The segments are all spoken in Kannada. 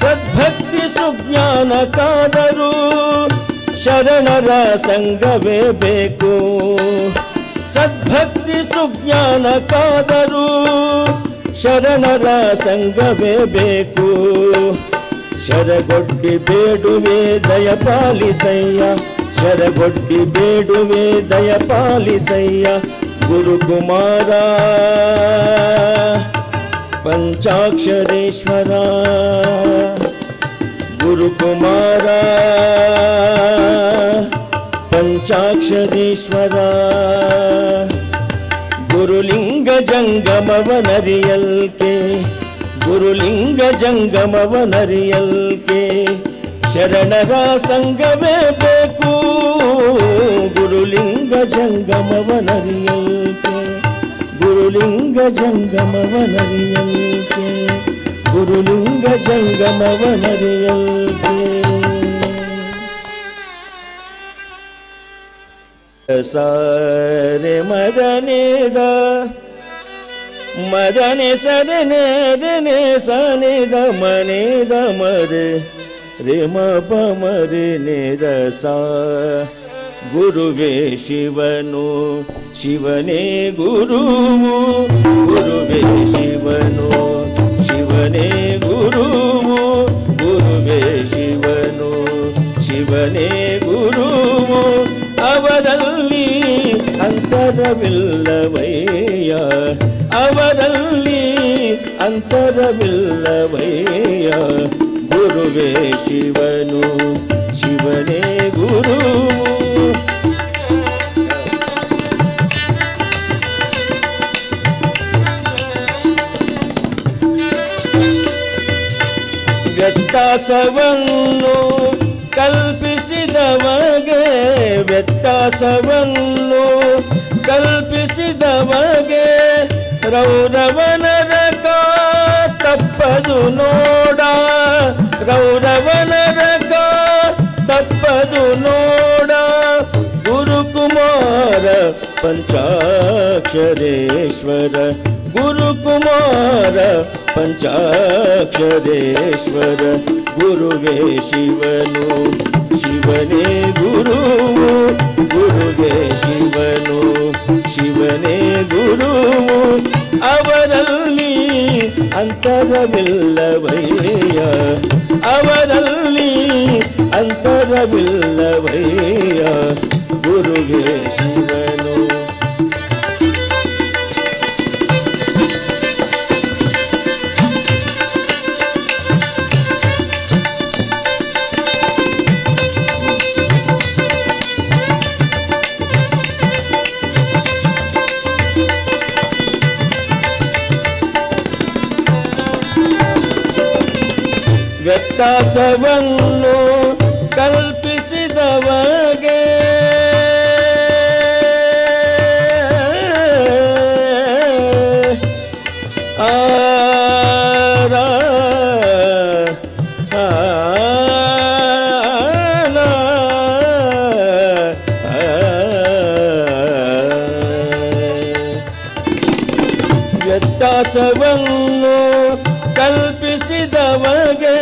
ಸದ್ಭಕ್ತಿ ಸುಜ್ಞಾನ ಕಾದರೂ ಶರಣರ ಸಂಘವೇ ಬೇಕು. ಸದ್ಭಕ್ತಿ ಸುಜ್ಞಾನ ಕಾದರೂ ಶರಣರ ಸಂಘವೇ ಬೇಕು. ಶರಗೊಡ್ಡಿ ಬೇಡುವೆ ದಯಪಾಲಿಸಯ್ಯ. ಶರಗೊಡ್ಡಿ ಬೇಡುವೆ ದಯಪಾಲಿಸಯ್ಯ ಗುರುಕುಮಾರ ಪಂಚಾಕ್ಷರೇಶ್ವರ ಗುರುಕುಮಾರ ಪಂಚಾಕ್ಷರೇಶ್ವರ ಗುರುಲಿಂಗ ಜಂಗಮವನರಿಯಲ್ಕೆ ಗುರುಲಿಂಗ ಜಂಗಮವನರಿಯಲ್ಕೆ ಶರಣರ ಸಂಘವೇ ಬೇಕು ಗುರುಲಿಂಗ ಜಂಗಮವನರಿಯಲ್ಕೆ ಗುರುಲಿಂಗ ಜಂಗಮವನರಿಯಲ್ಕೆ ಗುರುಲಿಂಗ ಜಂಗಮವನರಿಯಲ್ಕೆ ಸಾರೆ ಮದನೇದ ಮದನೆ ಸರನೆ ರನೆ ಸನಿದ ಮನೆದ ಮರೆ ರೇ ಮ ಪ ಮರೆ ನೇದ ಸಾ ಗುರುವೇ ಶಿವನು, ಶಿವನೇ ಗುರುವು. ಗುರುವೇ ಶಿವನು, ಶಿವನೇ ಗುರುವು. ಗುರುವೇ ಶಿವನು, ಶಿವನೇ ಗುರುವು. ಅವರಲ್ಲಿ ಅಂತರವಿಲ್ಲವಯ್ಯ ಅವರಲ್ಲಿ ಅಂತರವಿಲ್ಲವಯ್ಯ. ಗುರುವೇ ಶಿವನು, ಶಿವನೇ ಗುರು ವ್ಯತ್ಯಾಸವನ್ನು ಕಲ್ಪಿಸಿದವಗೆ ವ್ಯತ್ಯಾಸವನ್ನು ಕಲ್ಪಿಸಿದವಗೆ ರೌರವನರಕ ತಪ್ಪದು ನೋಡ ರೌರವನರಕ ತಪ್ಪದು ನೋಡ. ಪಂಚಾಕ್ಷರೇಶ್ವರ, ಗುರುಕುಮಾರ ಪಂಚಾಕ್ಷರೇಶ್ವರ, ಗುರುವೇ ಶಿವನು, ಶಿವನೇ ಗುರು, ಗುರುವೇ ಶಿವನು, ಶಿವನೇ ಗುರು, ಅವರಲ್ಲಿ ಅಂತರವಿಲ್ಲವಯ್ಯ ಅವರಲ್ಲಿ ಅಂತರವಿಲ್ಲವಯ್ಯ, ಗುರುವೇ ಶಿವನು. ವ್ಯತ್ಯಾಸವನ್ನು ಕಲ್ಪಿಸಿದವಗೆ ವ್ಯತ್ಯಾಸವನ್ನು ಕಲ್ಪಿಸಿದವಗೆ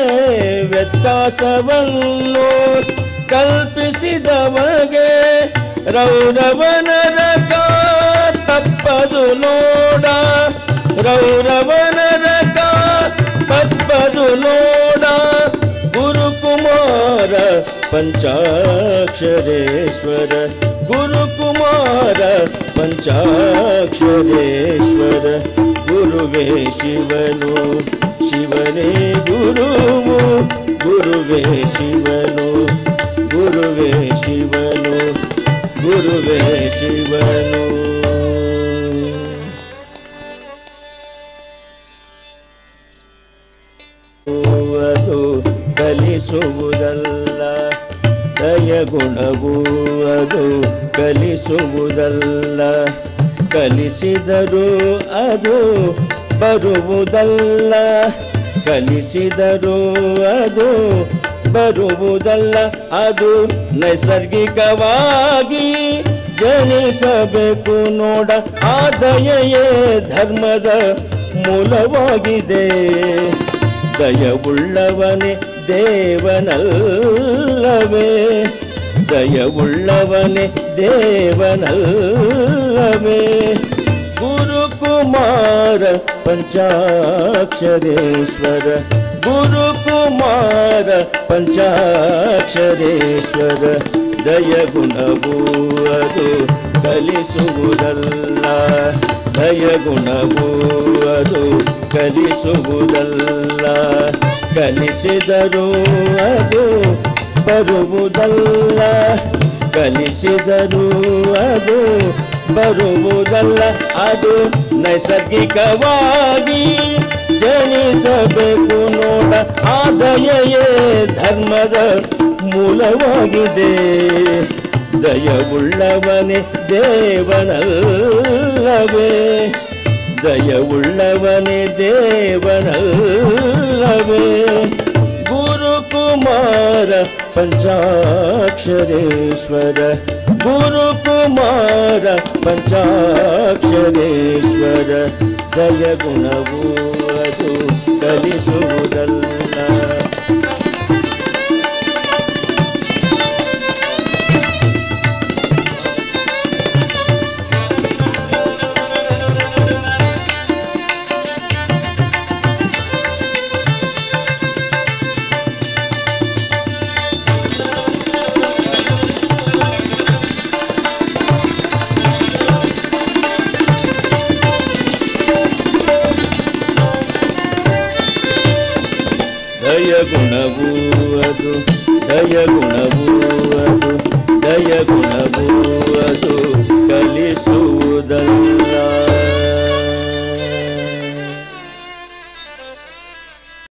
ವ್ಯತ್ಯಾಸವನ್ನು ಕಲ್ಪಿಸಿದವಗೆ ರೌರವನರ ತಪ್ಪದು ನೋಡ ರೌರವನರ ತಪ್ಪದು ನೋಡ. ಗುರುಕುಮಾರ ಪಂಚಾಕ್ಷರೇಶ್ವರ ಗುರುಕುಮಾರ ಪಂಚಾಕ್ಷರೇಶ್ವರ, ಗುರುವೇ ಶಿವನು. ಶಿವನೇ ಗುರುವು ಗುರುವೇ ಶಿವನು ಗುರುವೇ ಶಿವನು ಗುರುವೇ ಶಿವನು. ಕಲಿಸುವುದಲ್ಲ ದಯಗುಣವು ಅದು ಕಲಿಸುವುದಲ್ಲ ಕಲಿಸಿದರೂ ಅದು ಬರುವುದಲ್ಲ, ಕಲಿಸಿದರೂ ಅದು ಬರುವುದಲ್ಲ, ಅದು ನೈಸರ್ಗಿಕವಾಗಿ ಜನಿಸಬೇಕು ನೋಡ ಆದಯೇ ಧರ್ಮದ ಮೂಲವಾಗಿದೆ. ದಯವುಳ್ಳವನೇ ದೇವನಲ್ಲವೇ ದಯವುಳ್ಳವನೇ ದೇವನಲ್ಲವೇ. ಗುರುಕುಮಾರ ಪಂಚಾಕ್ಷರೇಶ್ವರ. ಗುರುಕುಮಾರ ಪಂಚಾಕ್ಷರೇಶ್ವರ. ದಯಗುಣವು ಅದು ಕಲಿಸುವುದಲ್ಲ. ದಯಗುಣವು ಅದು ಕಲಿಸುವುದಲ್ಲ. ಕಲಿಸಿದರೂ ಅದು ಬರುವುದಲ್ಲ. ಕಲಿಸಿದರೂ ಅದು ಬರುವುದಲ್ಲ ಅದು ನೈಸರ್ಗಿಕವಾಗಿ ಜನಿಸಬೇಕು ನೋಡ ಆದಯೇ ಧರ್ಮದ ಮೂಲವಾಗಿದೆ. ದಯವುಳ್ಳವನೇ ದೇವನಲ್ಲವೇ. ದಯವುಳ್ಳವನೇ ದೇವನಲ್ಲವೇ. ಗುರುಕುಮಾರ ಪಂಚಾಕ್ಷರೇಶ್ವರ गुरुकुमार पञ्चाक्षरेश्वर कल गुणभू करिषोदन जय गुणभूव जय गुणभूवतु कल